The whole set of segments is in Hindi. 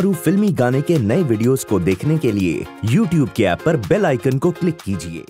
मारू फिल्मी गाने के नए वीडियोस को देखने के लिए YouTube के ऐप पर बेल आइकन को क्लिक कीजिए।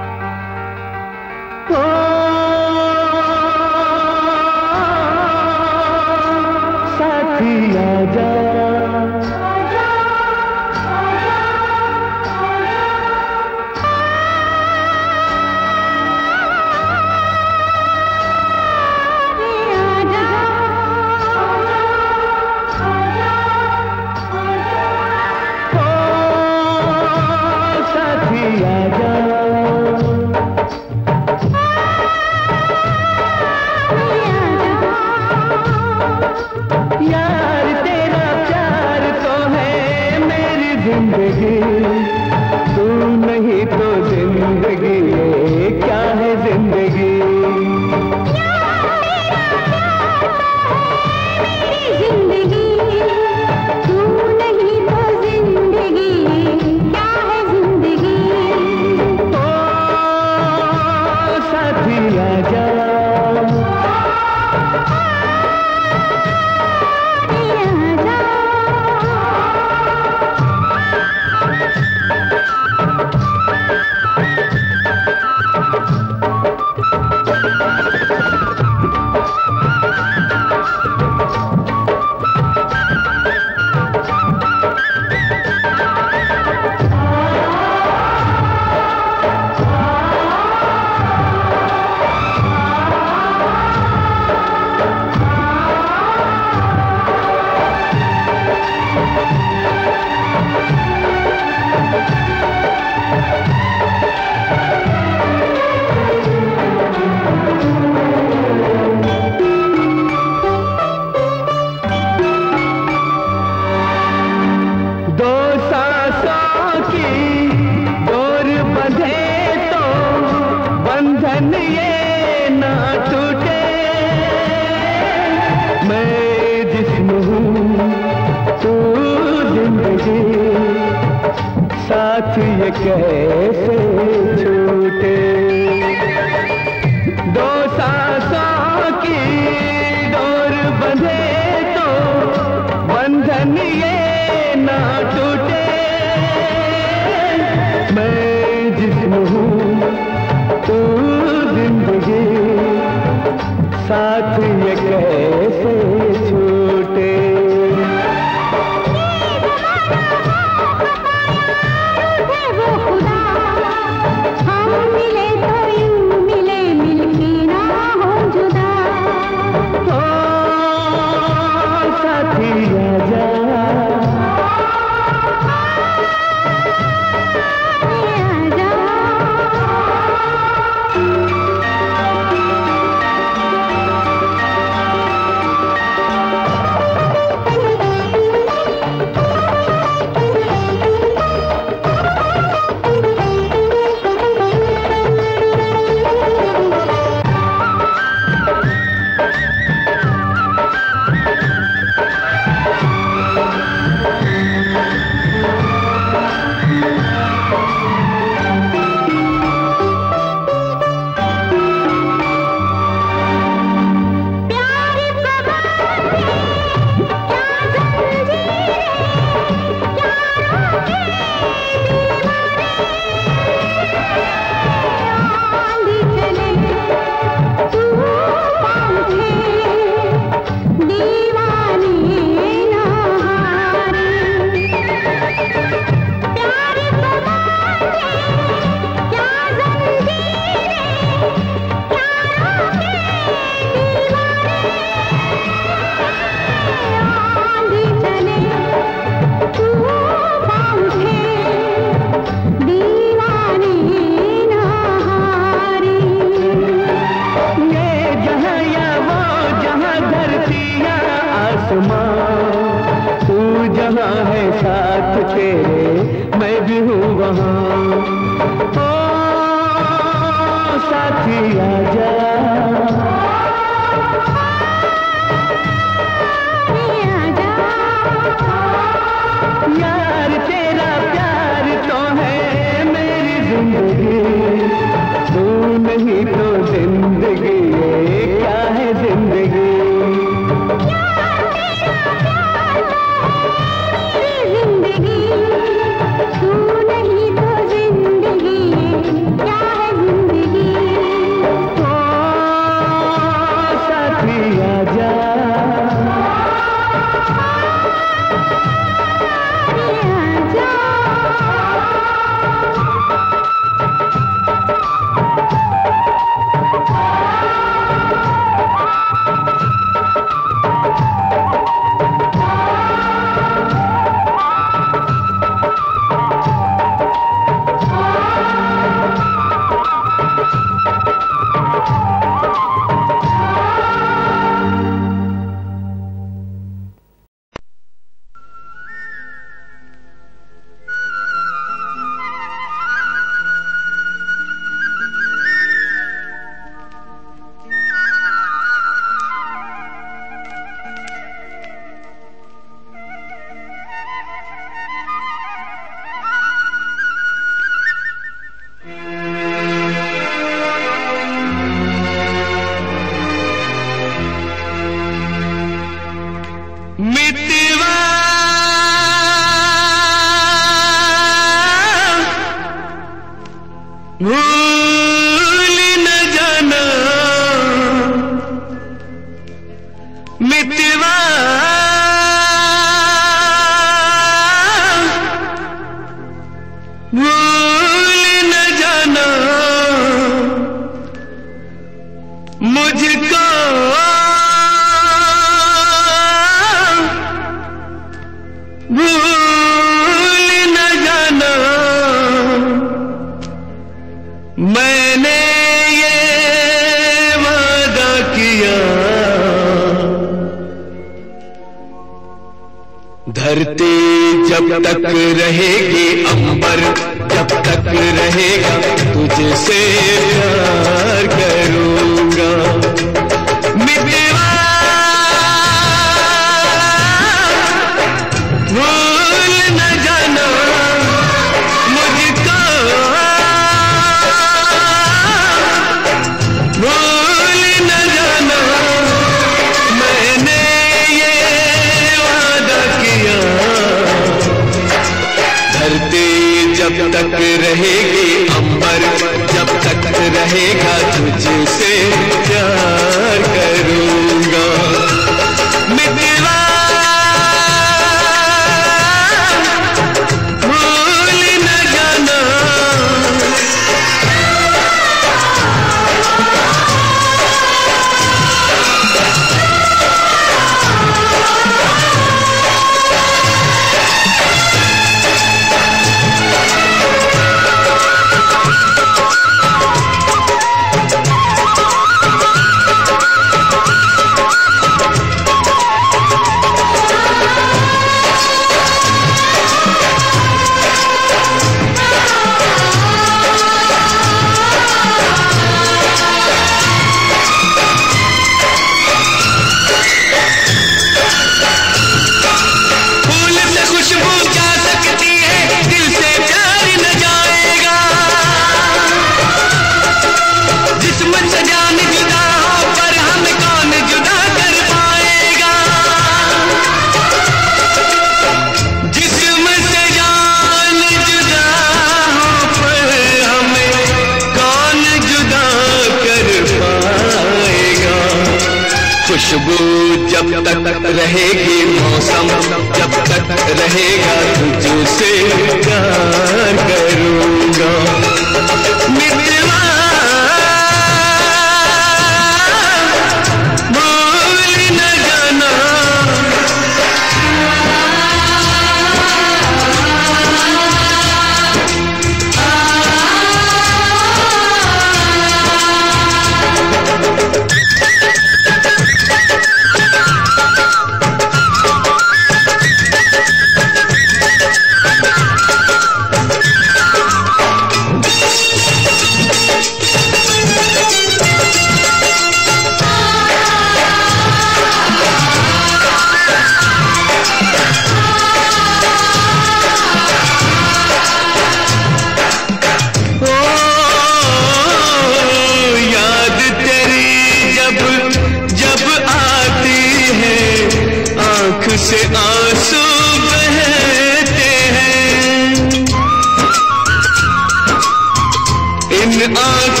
in art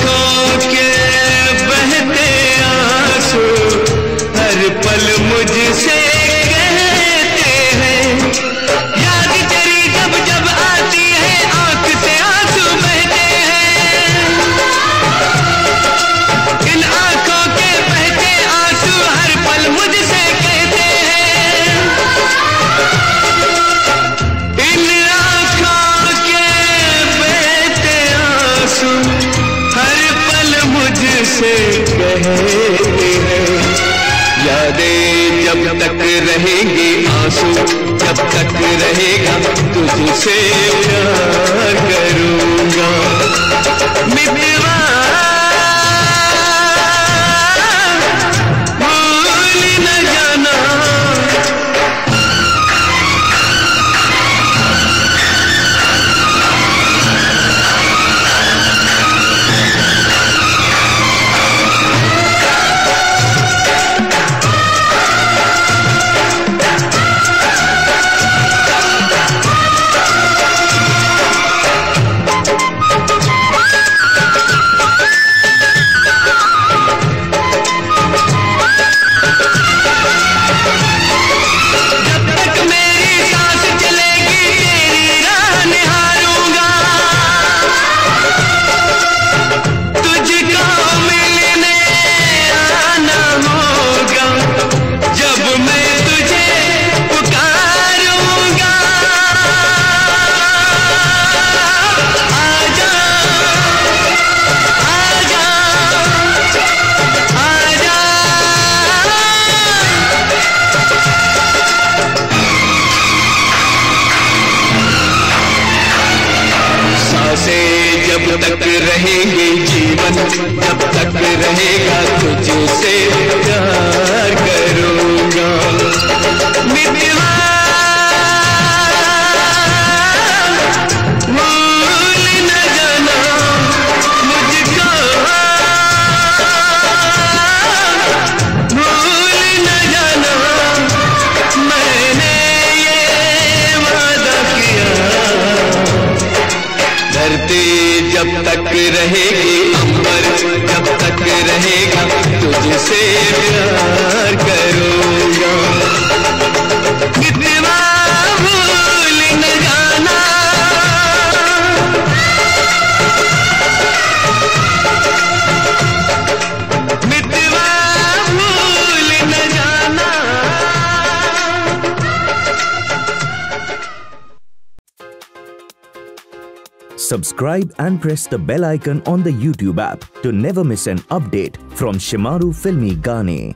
seu você. Subscribe and press the bell icon on the YouTube app to never miss an update from Shimaru Filmi Gane.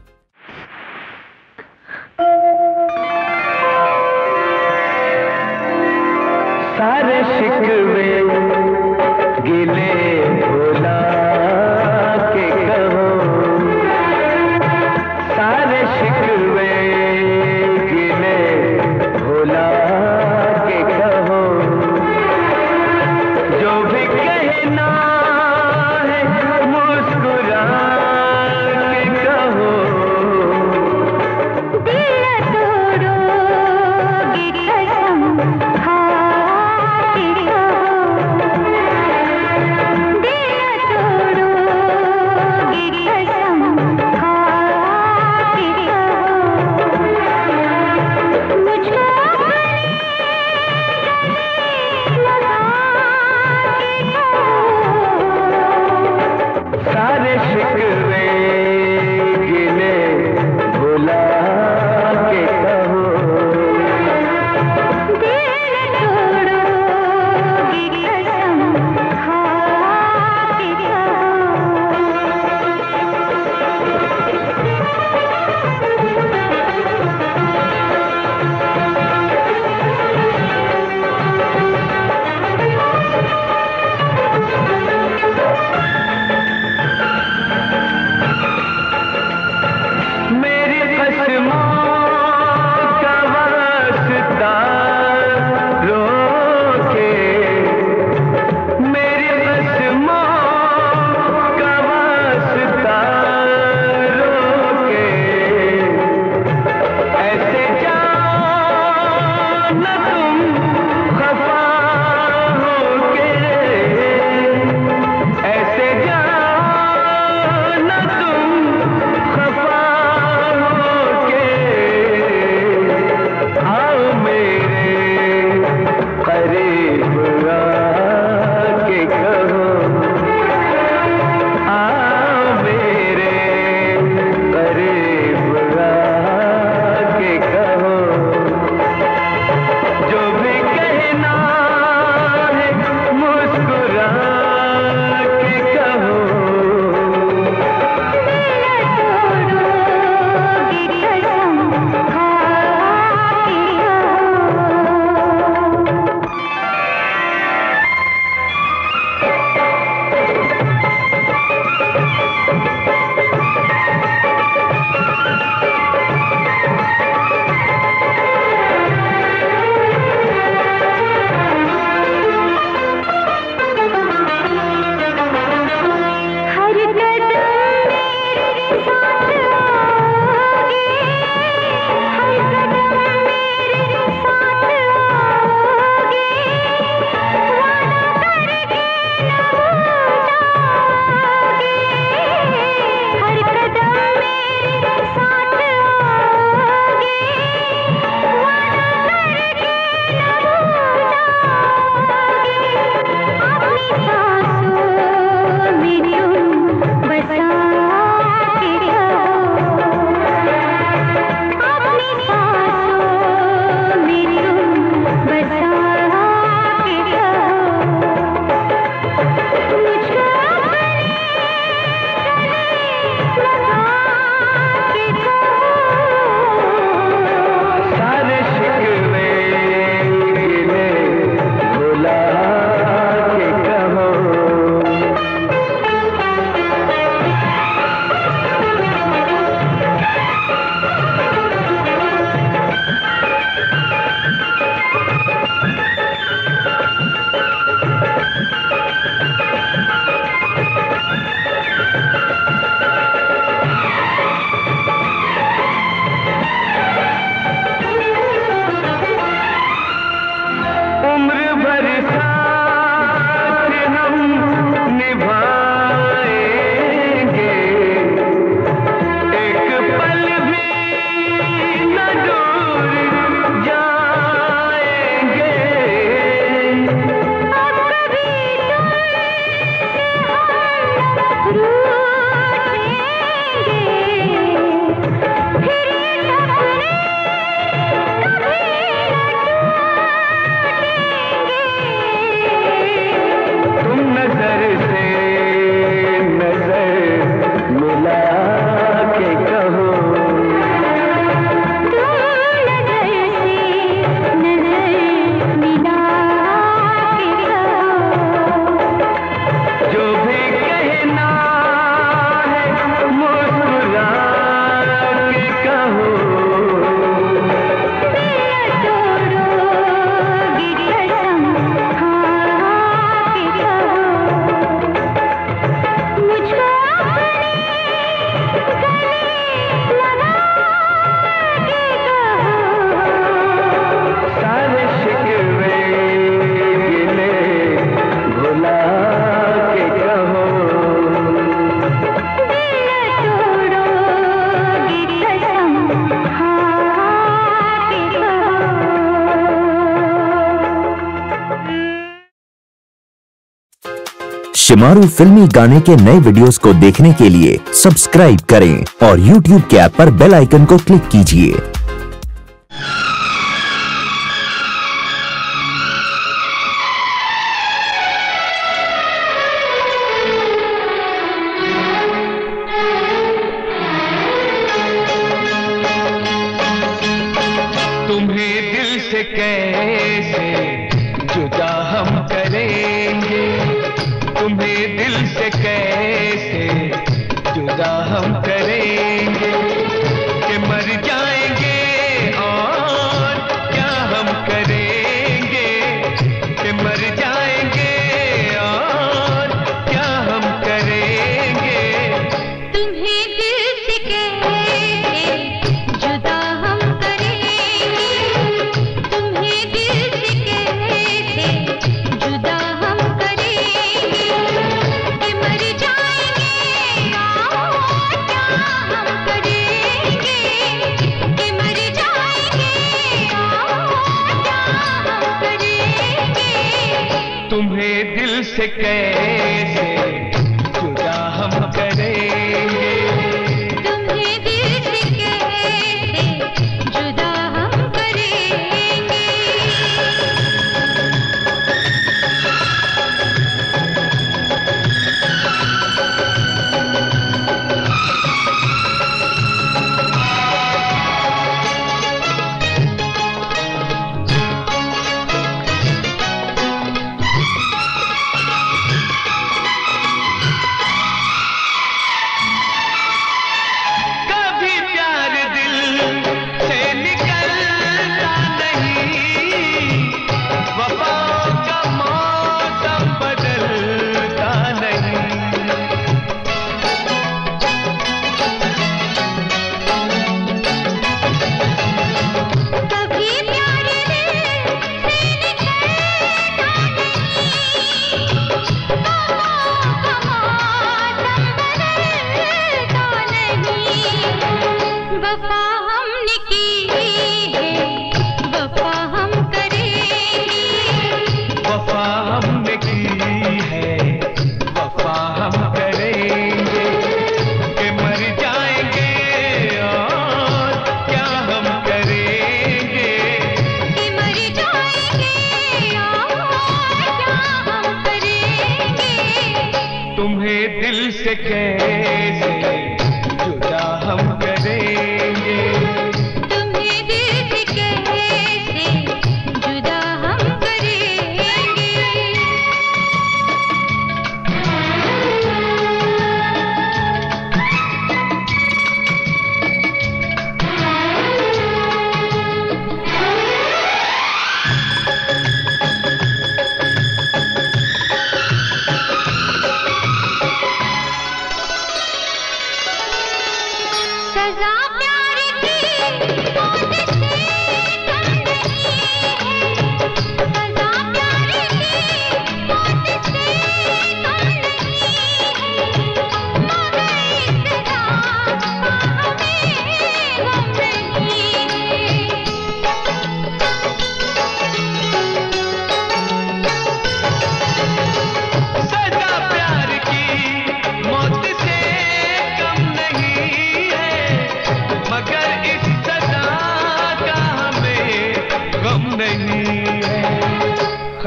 मारू फिल्मी गाने के नए वीडियोस को देखने के लिए सब्सक्राइब करें और यूट्यूब के ऐप पर बेल आइकन को क्लिक कीजिए।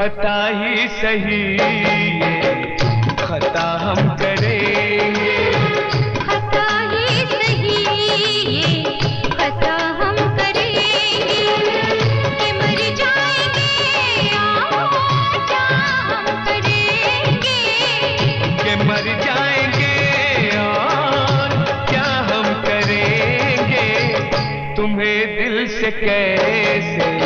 पता ही सही खता हम करेंगे। खता ही सही खता हम करेंगे। मर जाएँगे क्या हम करेंगे? तुम्हें दिल से कैसे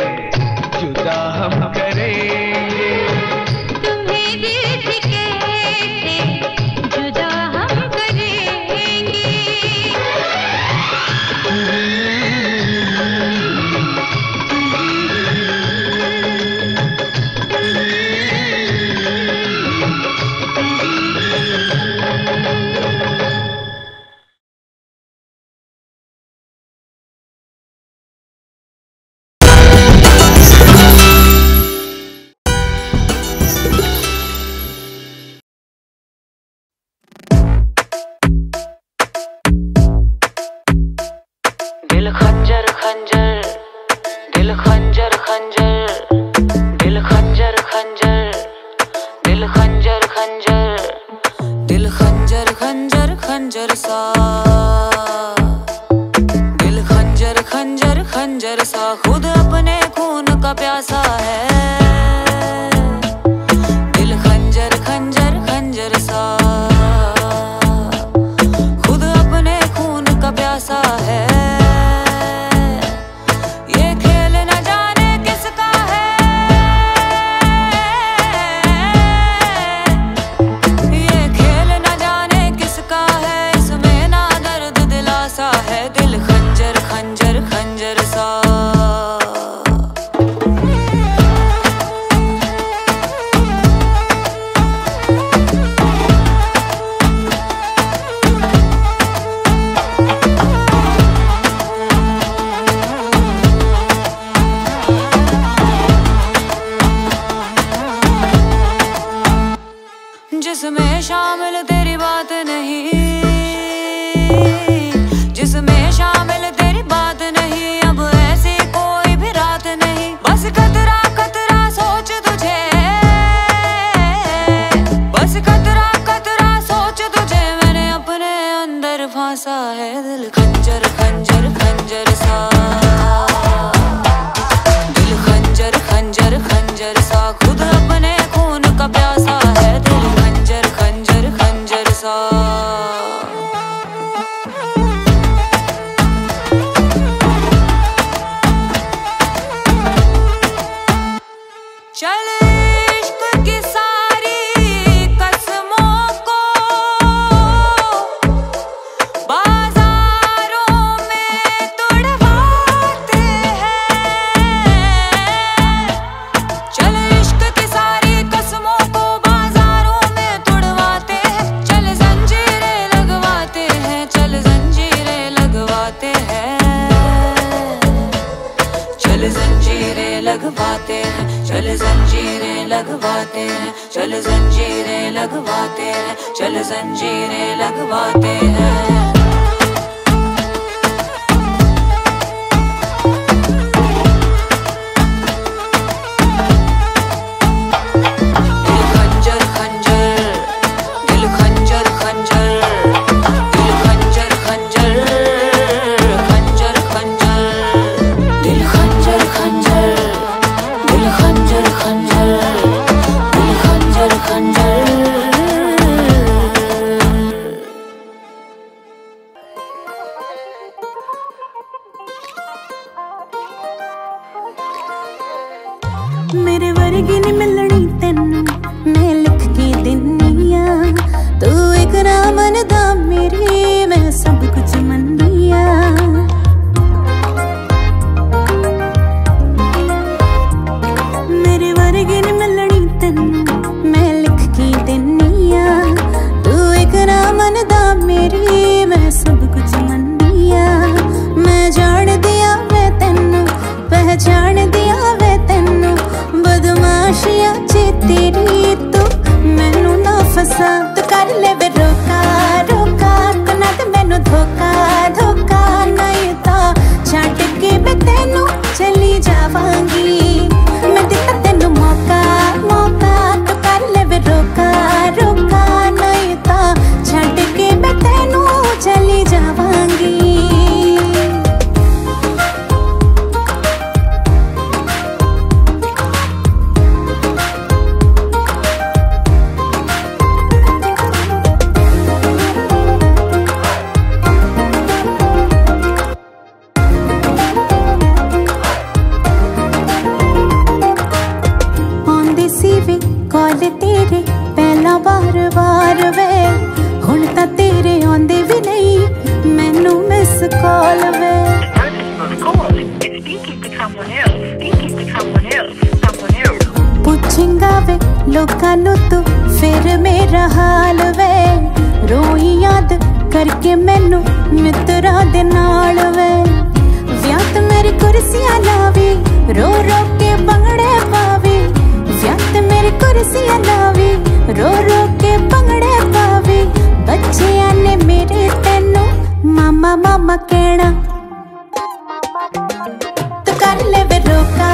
कर ले रोका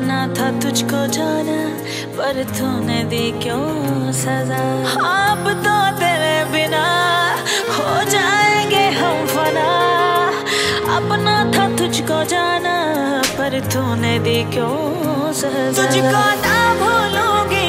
अपना था तुझको जाना, पर तूने दी क्यों सजा? आप तो तेरे बिना हो जाएँगे हम फना। अपना था तुझको जाना, पर तूने दी क्यों सजा? तुझको ना भूलूँगी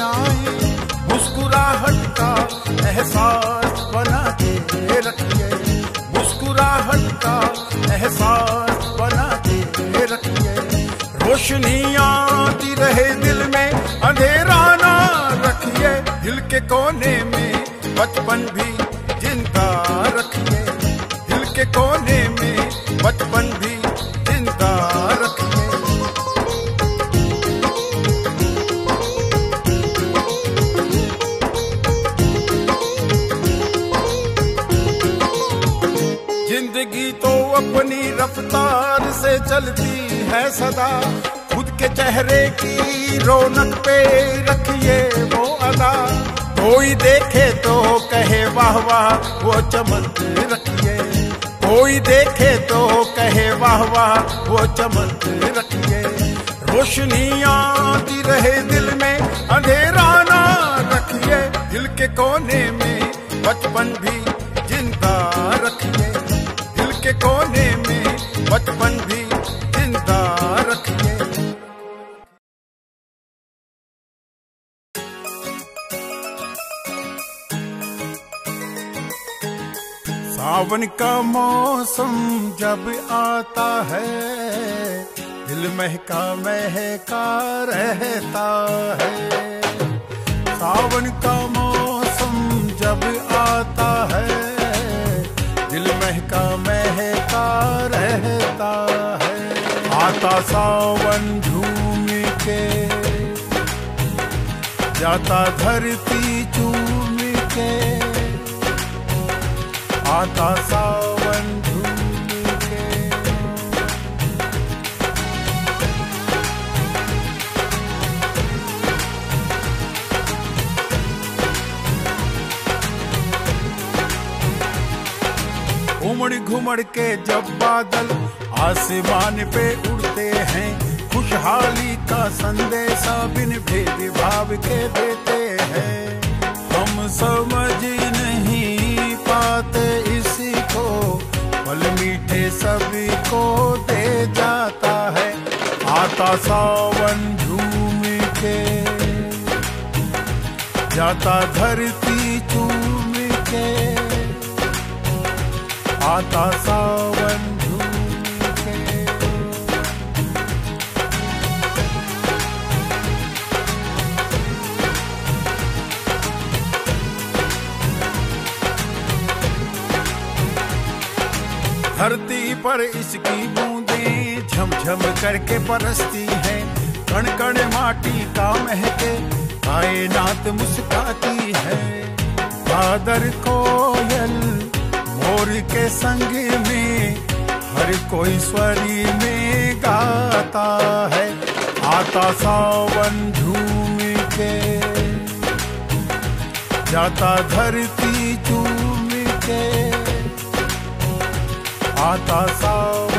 आए, मुस्कुराहट का एहसास बना के रखिए। मुस्कुराहट का एहसास बना के रखिए। रोशनी आती रहे दिल में, अंधेरा ना रखिए। दिल के कोने में बचपन भी ज़िंदा रखिए। चलती है सदा। खुद के चेहरे की रौनक पे रखिए वो अदा। कोई देखे तो कहे, वाह वाह, वो चमक रखिए। कोई देखे तो कहे, वाह वाह, वो चमक रखिए। रोशनी आती रहे दिल में, अंधेरा ना रखिए। दिल के कोने में बचपन भी ज़िंदा रखिए। दिल के कोने में सावन का मौसम जब आता है, दिल महका महका रहता है। सावन का मौसम जब आता है, दिल महका महका रहता है। आता सावन झूम के, जाता धरती आता सावन के। घुमड़ के जब बादल आसमान पे उड़ते हैं, खुशहाली का संदेशा बिन भेद भाव के देते हैं। हम समझ पाते इसी को। फल मीठे सभी को दे जाता है। आता सावन झूम के। जाता धरती चूम के। आता सावन पर इसकी बूंदें झमझम करके बरसती है। कण कण माटी का महके, कायनात मुस्काती है। बादर कोयल मोर के संग में, हर कोई स्वरी में गाता है। आता सावन झूम के, जाता धरती चूम के। आता सावन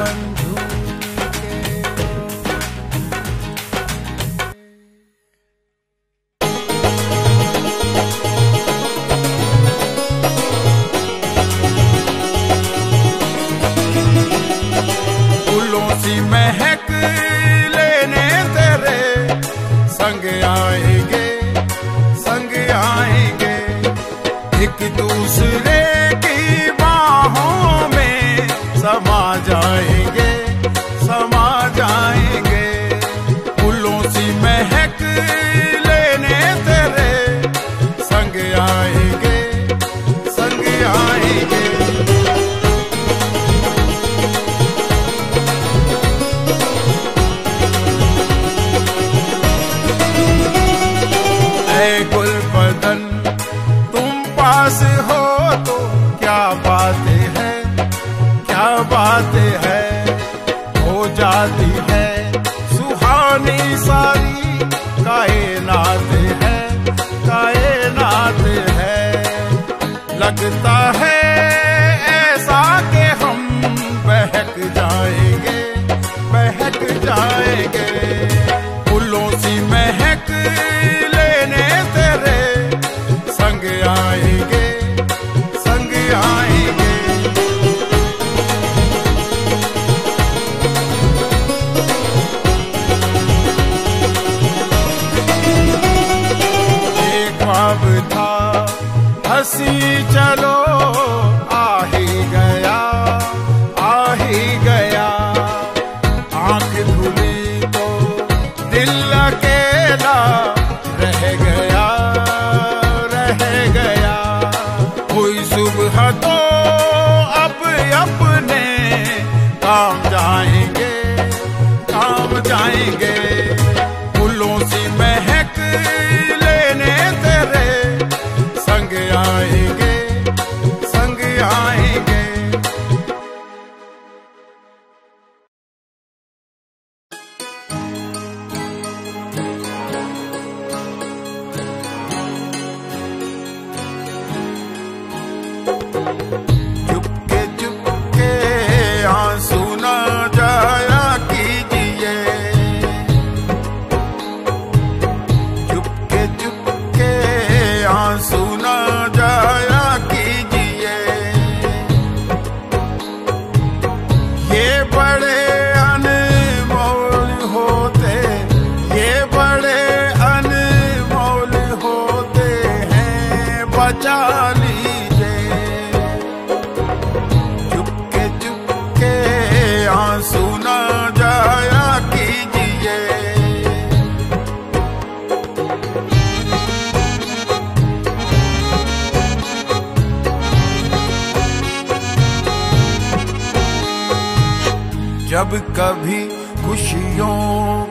कभी खुशियों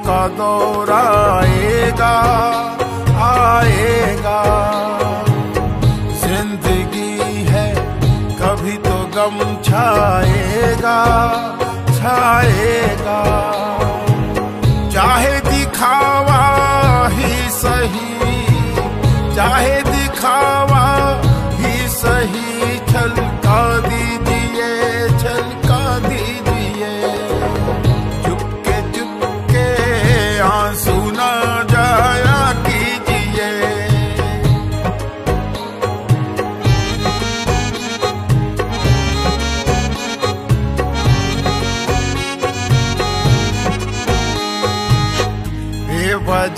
का दौर आएगा आएगा। ज़िंदगी है कभी तो गम छाएगा।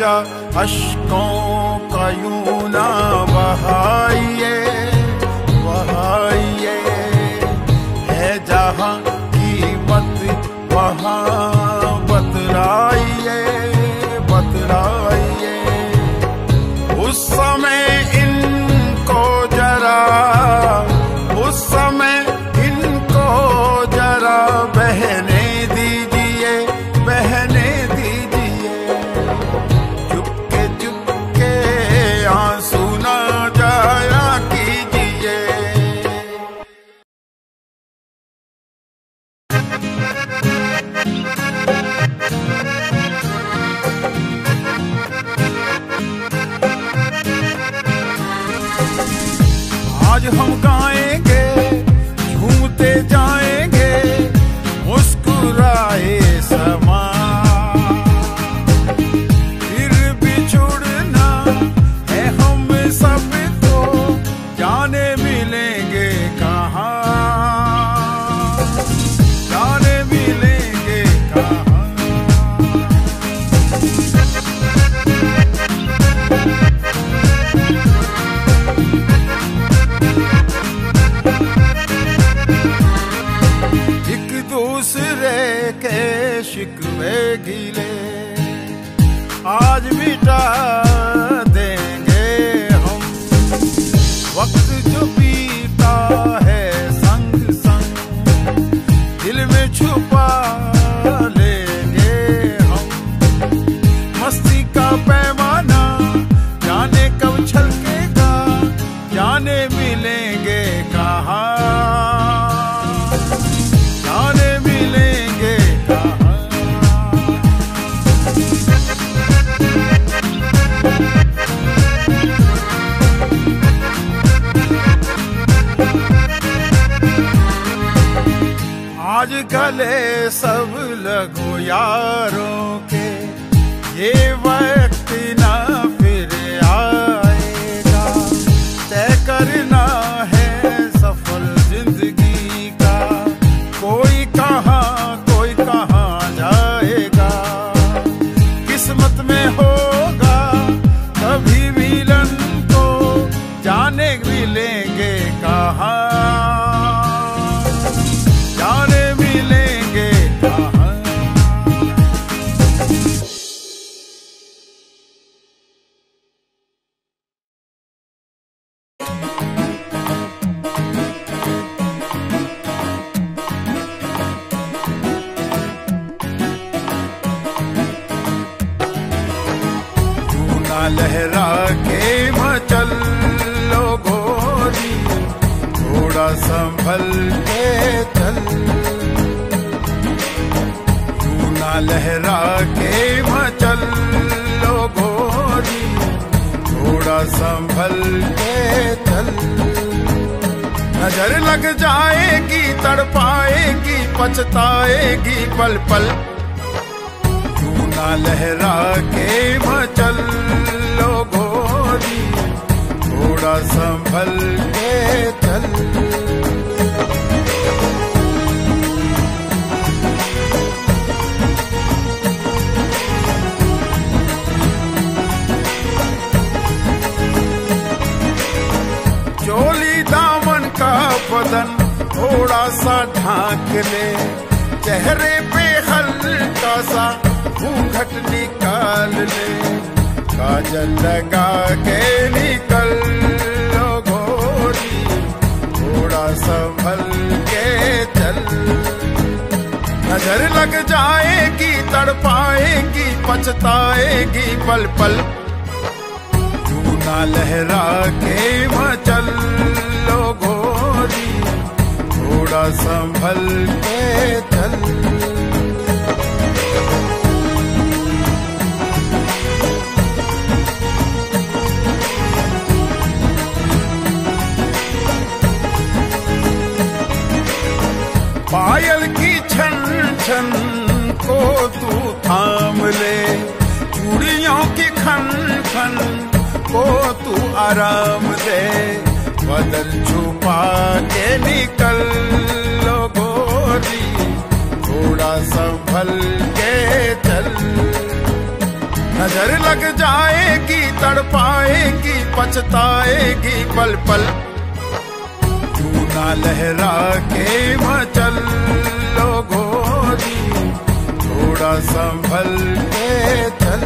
अश्को कयू न वहाय आज मिटा सब लगो यारों के ये लहरा के मचल लो गोरी, थोड़ा संभल के चल। नज़र लग जाएगी, तड़पाएगी, पछताएगी पल पल। तू ना लहरा के मचल लो गोरी, थोड़ा संभल के चोली। थोड़ा सा ढांक ले। चेहरे पे हल्का सा घूंघट निकाल ले। काजल लगा के निकल लो गोरी थोड़ा संभल के चल। नज़र लग जाएगी, तड़पाएगी, पछताएगी, पल पल। तू ना लहरा के मचल थोड़ा संभल के चल। पायल की छन छन को तू थाम ले। चूड़ियों की खन खन को तू आराम दे। बदल छुपा के निकल लो गोरी। थोड़ा संभल के चल नज़र लग जाएगी, तड़पाएगी, पछताएगी पल पल तू ना लहरा के मचल लो गोरी। थोड़ा संभल के चल